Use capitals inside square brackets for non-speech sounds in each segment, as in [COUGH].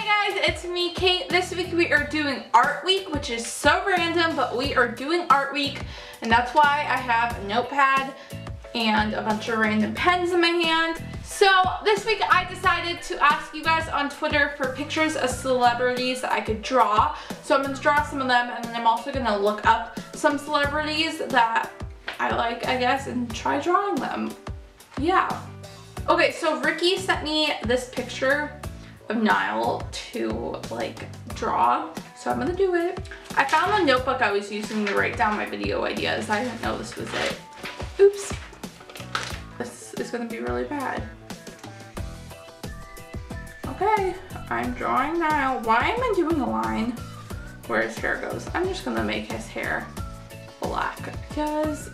Hi guys, it's me, Kait. This week we are doing Art Week, which is so random, but we are doing Art Week, and that's why I have a notepad and a bunch of random pens in my hand. So this week I decided to ask you guys on Twitter for pictures of celebrities that I could draw. So I'm going to draw some of them, and then I'm also going to look up some celebrities that I like, I guess, and try drawing them. Yeah. Okay, so Ricky sent me this picture of Niall to like draw, so I'm gonna do it. I found the notebook I was using to write down my video ideas. I didn't know this was it. Oops. This is gonna be really bad. Okay, I'm drawing Niall. Why am I doing a line where his hair goes? I'm just gonna make his hair black because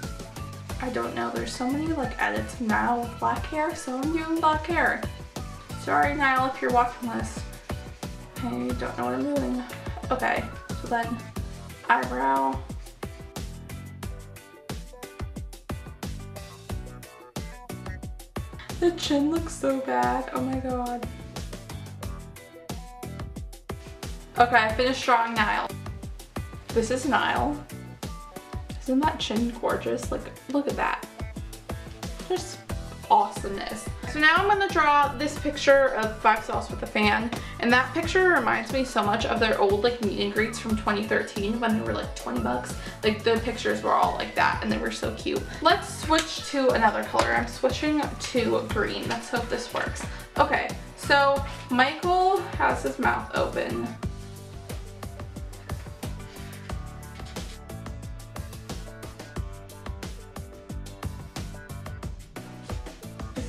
I don't know. There's so many like edits now with black hair, so I'm doing black hair. Sorry, Niall, if you're watching this. I don't know what I'm doing. Okay, so then eyebrow. The chin looks so bad. Oh my god. Okay, I finished drawing Niall. This is Niall. Isn't that chin gorgeous? Like, look at that. Just awesomeness. So now I'm gonna draw this picture of Five Sauce with a fan. And that picture reminds me so much of their old like meet and greets from 2013 when they were like 20 bucks. Like the pictures were all like that and they were so cute. Let's switch to another color. I'm switching to green. Let's hope this works. Okay, so Michael has his mouth open.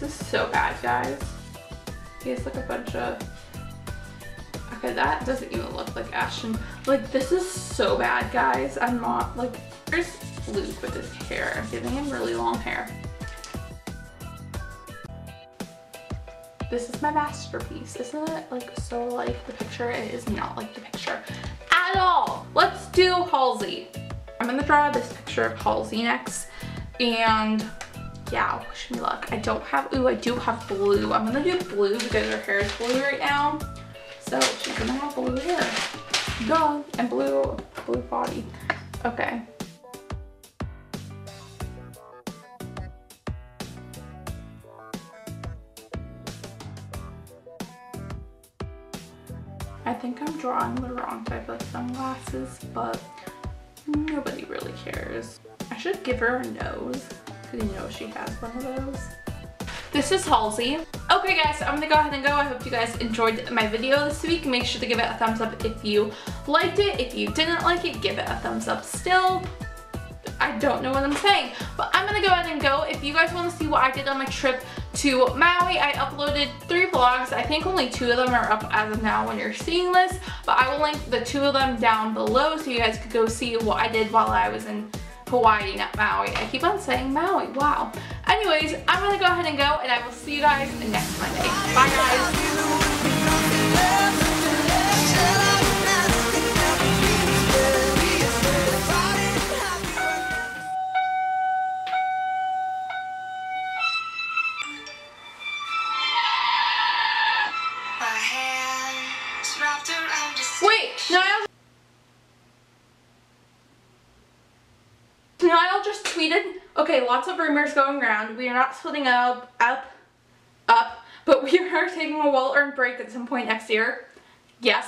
This is so bad, guys. He has like a bunch of... Okay, that doesn't even look like Ashton. Like, this is so bad, guys. I'm not, like, there's Luke with his hair. I'm giving him really long hair. This is my masterpiece, isn't it? Like, so like the picture. It is not like the picture at all. Let's do Halsey. I'm gonna draw this picture of Halsey next. And yeah, wish me luck. I don't have, ooh, I do have blue. I'm gonna do blue because her hair is blue right now. So she's gonna have blue hair. Duh, and blue, blue body. Okay. I think I'm drawing the wrong type of sunglasses, but nobody really cares. I should give her a nose you know she has one of those. This is Halsey. Okay guys, so I'm gonna go ahead and go. I hope you guys enjoyed my video this week. Make sure to give it a thumbs up if you liked it. If you didn't like it, give it a thumbs up still. I don't know what I'm saying, but I'm gonna go ahead and go. If you guys wanna see what I did on my trip to Maui, I uploaded three vlogs. I think only two of them are up as of now when you're seeing this, but I will link the two of them down below so you guys could go see what I did while I was in Hawaii, not Maui. I keep on saying Maui, wow. Anyways, I'm gonna go ahead and go and I will see you guys next Monday. Bye guys. Niall just tweeted, okay, lots of rumors going around. We are not splitting up, up, up, but we are [LAUGHS] taking a well-earned break at some point next year. Yes.